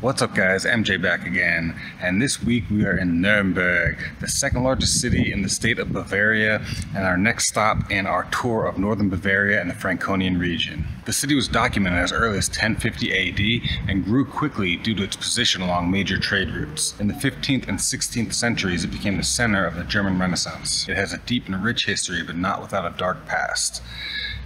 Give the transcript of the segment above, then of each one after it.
What's up, guys? MJ back again, and this week we are in Nuremberg, the second largest city in the state of Bavaria, and our next stop in our tour of northern Bavaria and the Franconian region. The city was documented as early as 1050 AD and grew quickly due to its position along major trade routes. In the 15th and 16th centuries, it became the center of the German Renaissance. It has a deep and rich history, but not without a dark past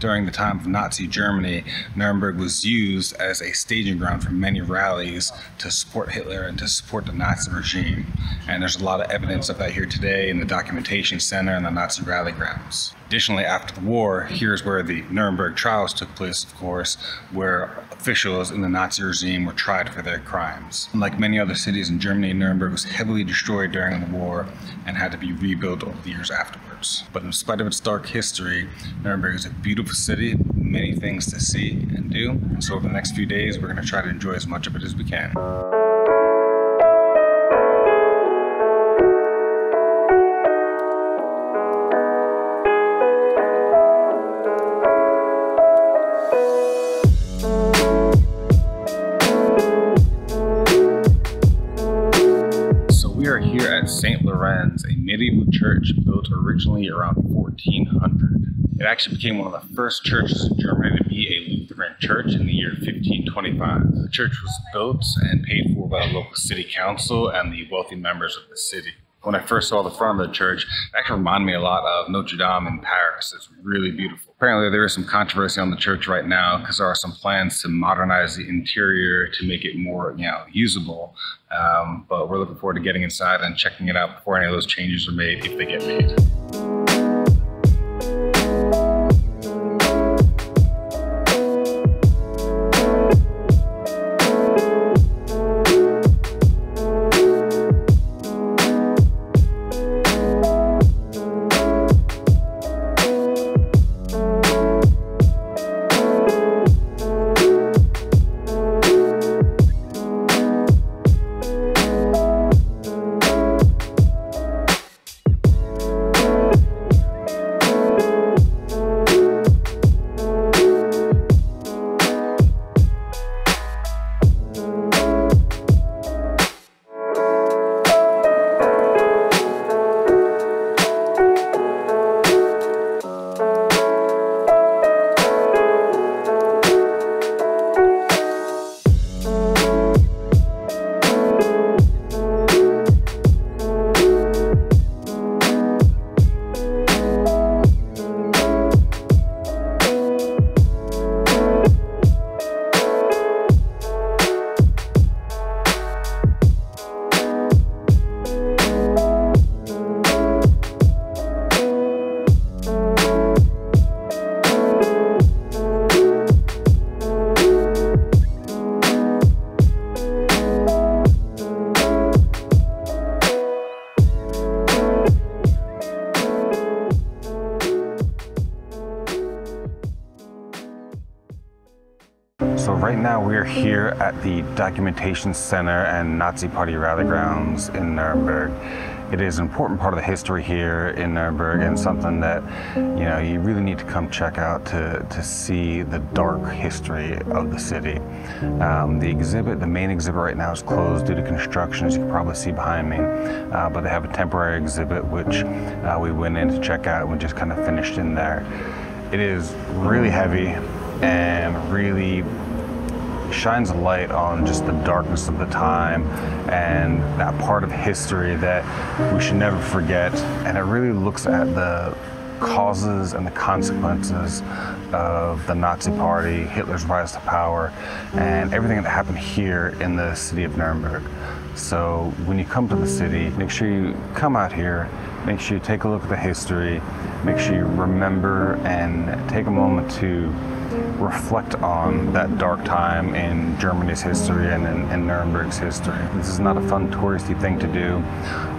during the time of Nazi Germany, Nuremberg was used as a staging ground for many rallies to support Hitler and to support the Nazi regime. And there's a lot of evidence of that here today in the documentation center and the Nazi rally grounds. Additionally, after the war, here's where the Nuremberg trials took place, of course, where officials in the Nazi regime were tried for their crimes. Unlike many other cities in Germany, Nuremberg was heavily destroyed during the war and had to be rebuilt over the years afterwards. But in spite of its dark history, Nuremberg is a beautiful city, with many things to see and do. And so over the next few days, we're going to try to enjoy as much of it as we can. Medieval church built originally around 1400. It actually became one of the first churches in Germany to be a Lutheran church in the year 1525. The church was built and paid for by the local city council and the wealthy members of the city. When I first saw the front of the church, it actually reminded me a lot of Notre Dame in Paris. It's really beautiful. Apparently, there is some controversy on the church right now because there are some plans to modernize the interior to make it more, you know, usable. Um, but we're looking forward to getting inside and checking it out before any of those changes are made, if they get made. Here at the Documentation Center and Nazi Party rally grounds in Nuremberg. It is an important part of the history here in Nuremberg and something that you know you really need to come check out to, to see the dark history of the city. Um, the exhibit, the main exhibit right now is closed due to construction as you can probably see behind me, uh, but they have a temporary exhibit which uh, we went in to check out and we just kind of finished in there. It is really heavy and really shines a light on just the darkness of the time and that part of history that we should never forget. And it really looks at the causes and the consequences of the Nazi Party, Hitler's rise to power, and everything that happened here in the city of Nuremberg. So when you come to the city, make sure you come out here, make sure you take a look at the history, make sure you remember and take a moment to reflect on that dark time in Germany's history and in, in Nuremberg's history. This is not a fun touristy thing to do,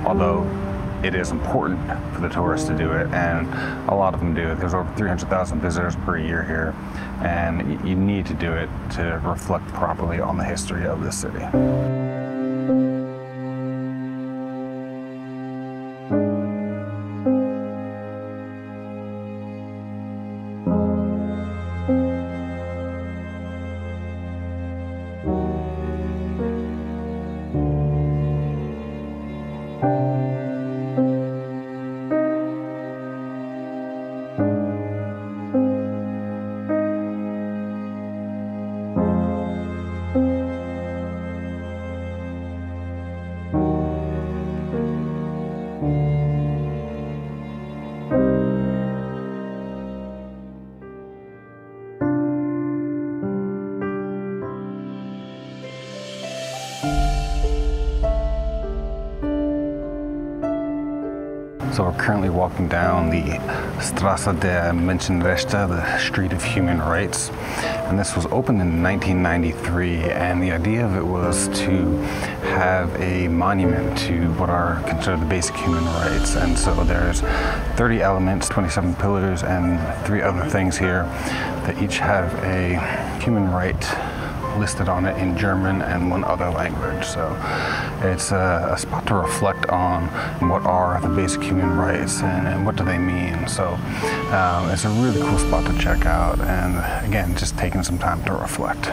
although it is important for the tourists to do it, and a lot of them do it. There's over 300,000 visitors per year here, and you need to do it to reflect properly on the history of the city. Currently walking down the Straße der Menschenrechte, the Street of Human Rights. And this was opened in 1993, and the idea of it was to have a monument to what are considered the basic human rights. And so there's 30 elements, 27 pillars, and three other things here that each have a human right listed on it in German and one other language. So it's a, a spot to reflect on what are the basic human rights and, and what do they mean. So um, it's a really cool spot to check out and again, just taking some time to reflect.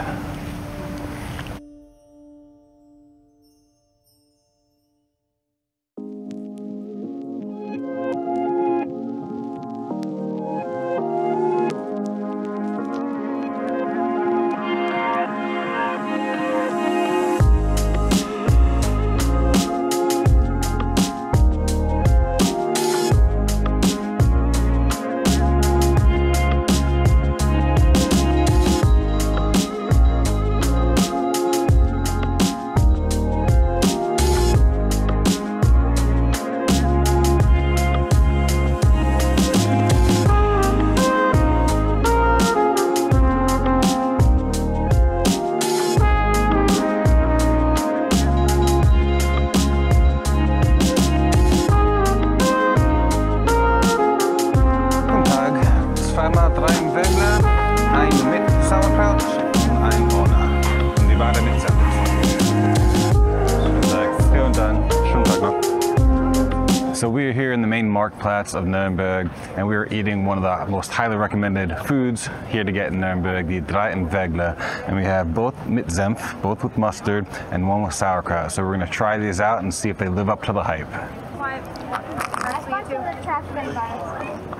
Of Nuremberg and we are eating one of the most highly recommended foods here to get in Nuremberg, the Drei im Weggla. And we have both mit Senf, both with mustard, and one with sauerkraut. So we're gonna try these out and see if they live up to the hype. I to.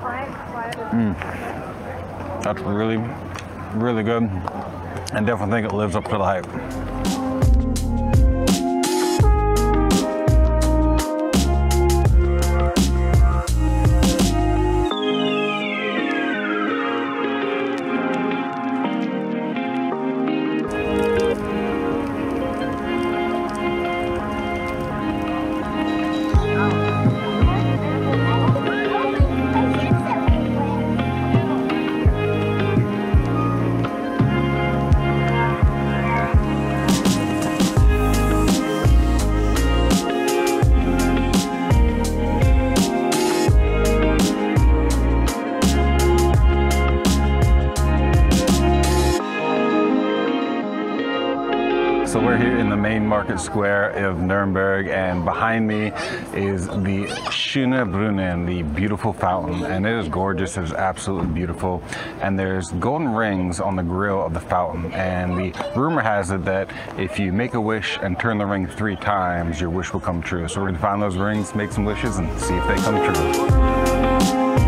Quiet. That's really, really good. And definitely think it lives up to the hype. Market square of Nuremberg, and behind me is the Schöner Brunnen, the beautiful fountain, and it is gorgeous. It is absolutely beautiful, and there's golden rings on the grill of the fountain. And the rumor has it that if you make a wish and turn the ring three times, your wish will come true. So we're gonna find those rings, make some wishes, and see if they come true.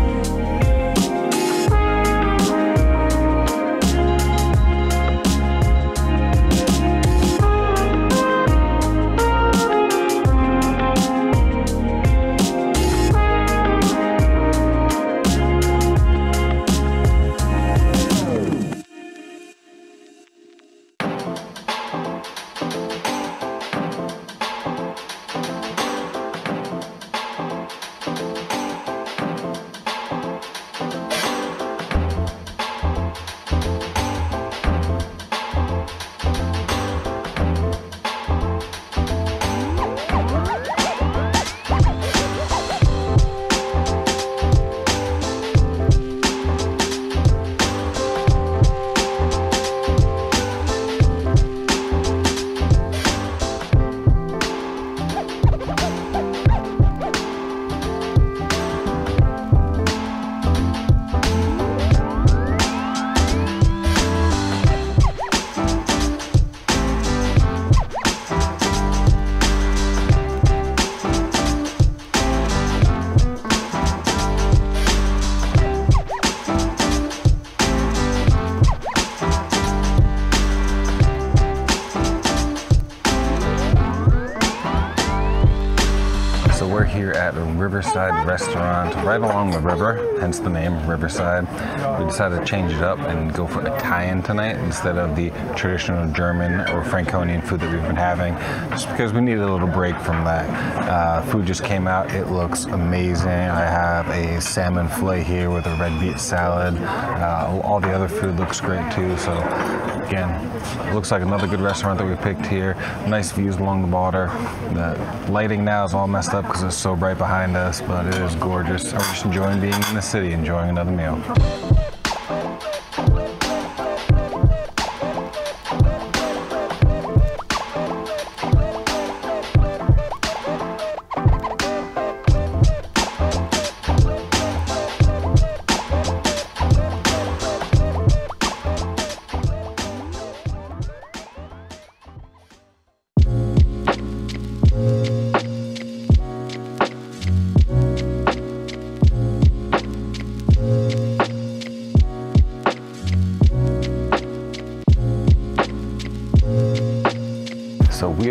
Here at a Riverside restaurant right along the river, hence the name Riverside. We decided to change it up and go for Italian tonight instead of the traditional German or Franconian food that we've been having, just because we needed a little break from that. Uh, food just came out, it looks amazing. I have a salmon fillet here with a red beet salad. Uh, all the other food looks great too, so again, looks like another good restaurant that we picked here. Nice views along the water. The lighting now is all messed up because it's so bright behind us, but it is gorgeous. I'm just enjoying being in the city, enjoying another meal.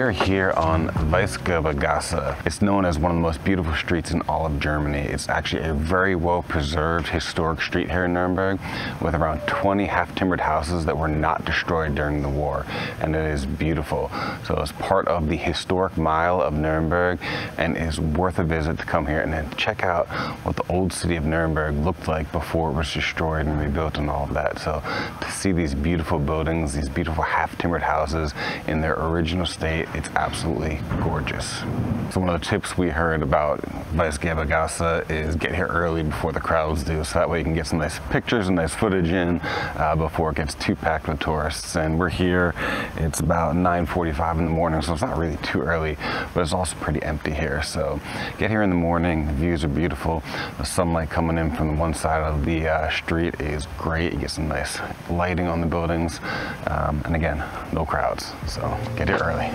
Are here on Weißgerbergasse. It's known as one of the most beautiful streets in all of Germany. It's actually a very well preserved historic street here in Nuremberg with around 20 half-timbered houses that were not destroyed during the war. And it is beautiful. So it's part of the historic mile of Nuremberg and is worth a visit to come here and then check out what the old city of Nuremberg looked like before it was destroyed and rebuilt and all of that. So to see these beautiful buildings, these beautiful half-timbered houses in their original state, it's absolutely gorgeous. So one of the tips we heard about Weißgerbergasse is get here early before the crowds do, so that way you can get some nice pictures and nice footage in uh, before it gets too packed with tourists. And we're here, it's about 9.45 in the morning, so it's not really too early, but it's also pretty empty here. So get here in the morning, the views are beautiful. The sunlight coming in from the one side of the uh, street is great. You get some nice lighting on the buildings. Um, and again, no crowds, so get here early.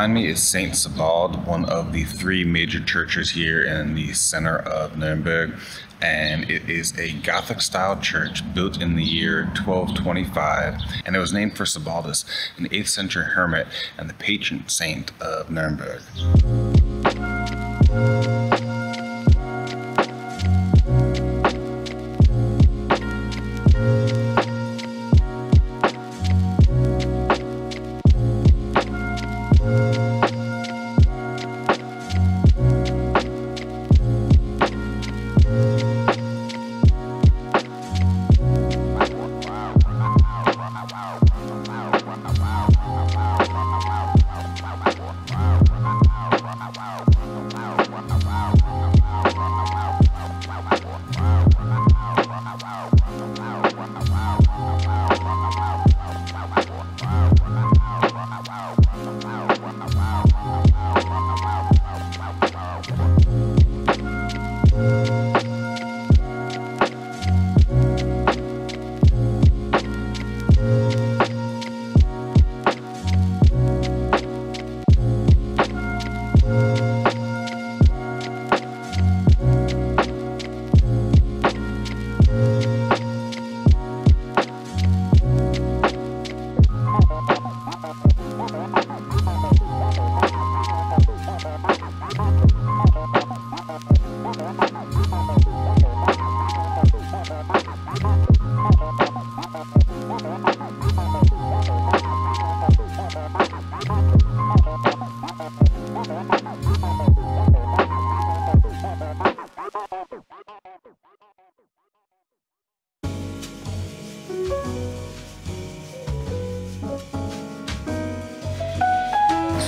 Behind me is Saint Sebald, one of the three major churches here in the center of Nuremberg. And it is a Gothic style church built in the year 1225. And it was named for Sebaldus, an 8th century hermit and the patron saint of Nuremberg.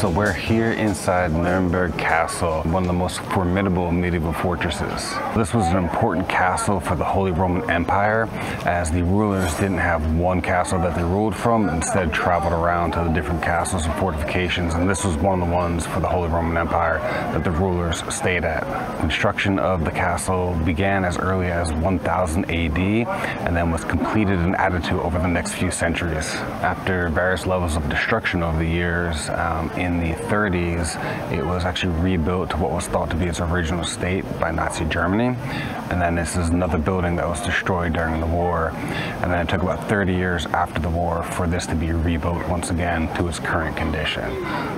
So we're here inside Nuremberg Castle, one of the most formidable medieval fortresses. This was an important castle for the Holy Roman Empire as the rulers didn't have one castle that they ruled from, instead traveled around to the different castles and fortifications and this was one of the ones for the Holy Roman Empire that the rulers stayed at. Construction of the castle began as early as 1000 AD and then was completed and added to over the next few centuries. After various levels of destruction over the years um, in the 30s, it was actually rebuilt to what was thought to be its original state by Nazi Germany. And then this is another building that was destroyed during the war. And then it took about 30 years after the war for this to be rebuilt once again to its current condition.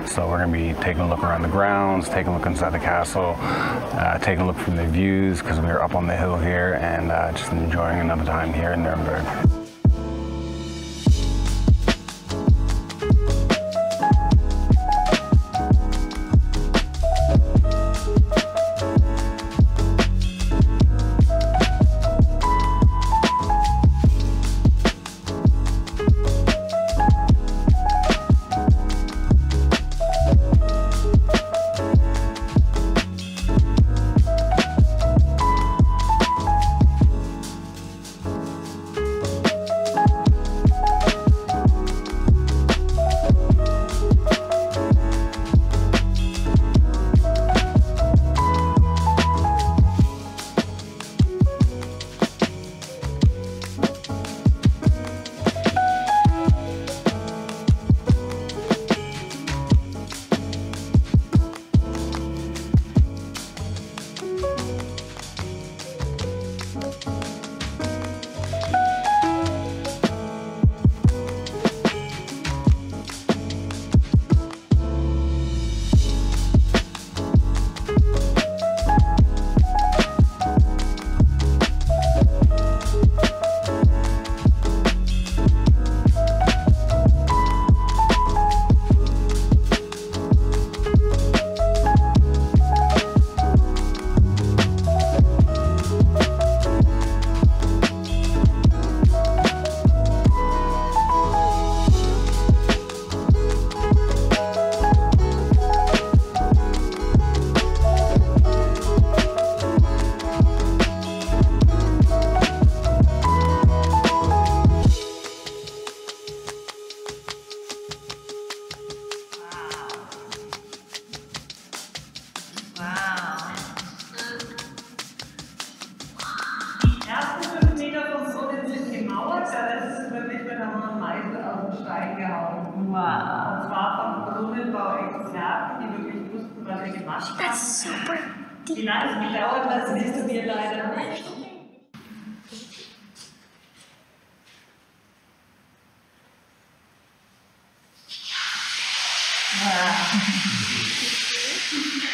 So we're going to be taking a look around the grounds, taking a look inside the castle, uh, taking a look from the views because we are up on the hill here and uh, just enjoying another time here in Nuremberg. Ist wirklich mit einem Meißel aus dem Stein gehauen. Und zwar vom Brunnenbau-Experten, die wirklich wussten, was sie gemacht haben. That's super Wie lange es gedauert hat, das wissen wir leider nicht. So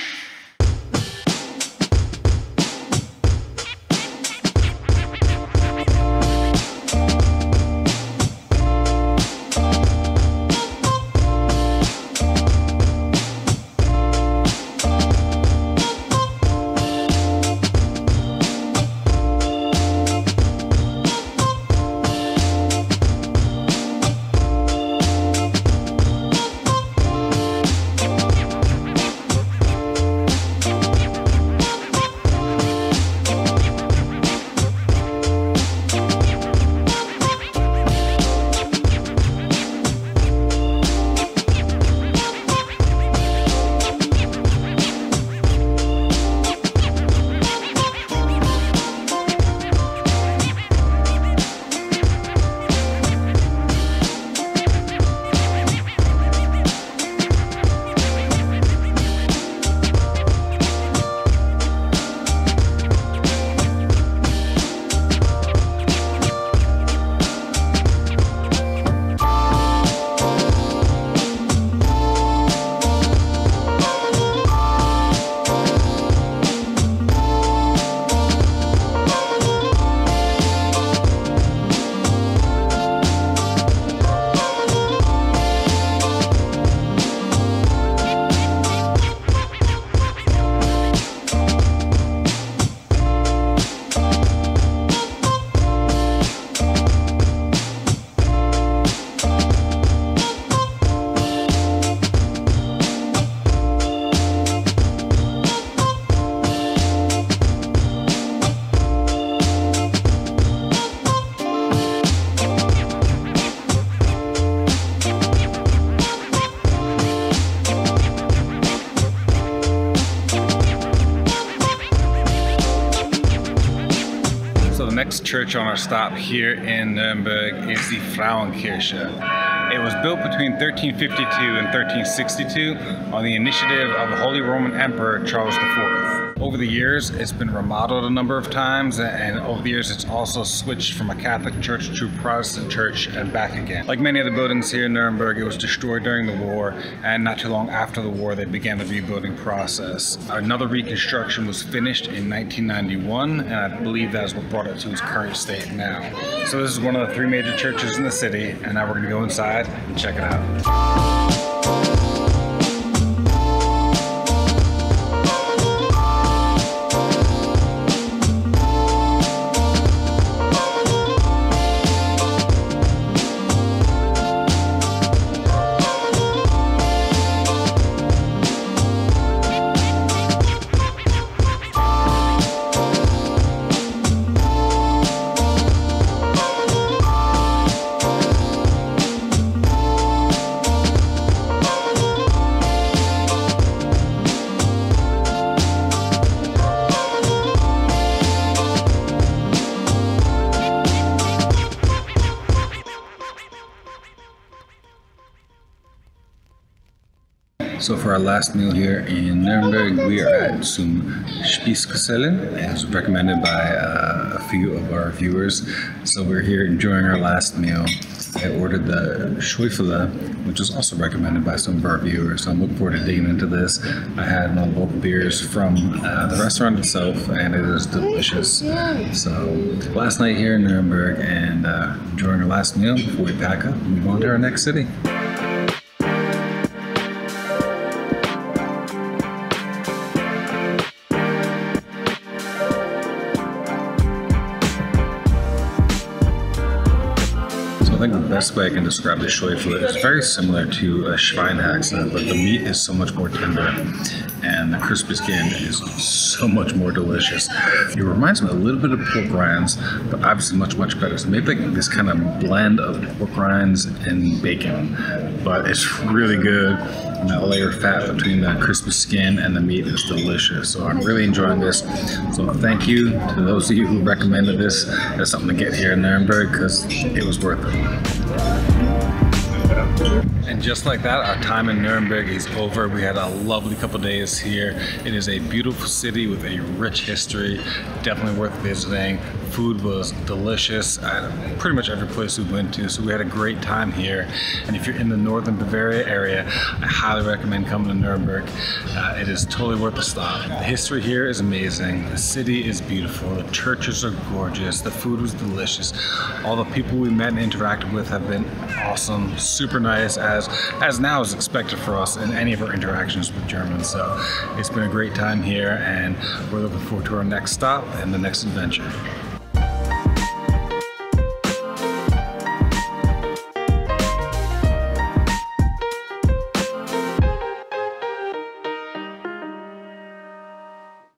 church on our stop here in Nuremberg is the Frauenkirche. It was built between 1352 and 1362 on the initiative of the Holy Roman Emperor Charles IV. Over the years, it's been remodeled a number of times, and over the years, it's also switched from a Catholic church to Protestant church and back again. Like many of the buildings here in Nuremberg, it was destroyed during the war, and not too long after the war, they began the rebuilding process. Another reconstruction was finished in 1991, and I believe that is what brought it to its current state now. So this is one of the three major churches in the city, and now we're going to go inside and check it out. So for our last meal here in Nuremberg, we are at Zum Spießgesellen, as recommended by uh, a few of our viewers. So we're here enjoying our last meal. I ordered the Schäufele, which was also recommended by some of our viewers. So I'm looking forward to digging into this. I had my local beers from uh, the restaurant itself, and it is delicious. So last night here in Nuremberg, and uh, enjoying our last meal before we pack up and move on to our next city. Think the best way I can describe the Schäufele is very similar to a Schweinehaxe, but the meat is so much more tender and the crispy skin is so much more delicious. It reminds me a little bit of pork rinds, but obviously much, much better. So maybe like this kind of blend of pork rinds and bacon, but it's really good. And that layer of fat between the crispy skin and the meat is delicious. So I'm really enjoying this. So thank you to those of you who recommended this as something to get here in Nuremberg because it was worth it. And just like that, our time in Nuremberg is over. We had a lovely couple days here. It is a beautiful city with a rich history, definitely worth visiting. Food was delicious at pretty much every place we went to, so we had a great time here. And if you're in the northern Bavaria area, I highly recommend coming to Nuremberg. Uh, it is totally worth the stop. The history here is amazing. The city is beautiful. The churches are gorgeous. The food was delicious. All the people we met and interacted with have been awesome, super nice, as as now is expected for us in any of our interactions with Germans. So it's been a great time here, and we're looking forward to our next stop and the next adventure.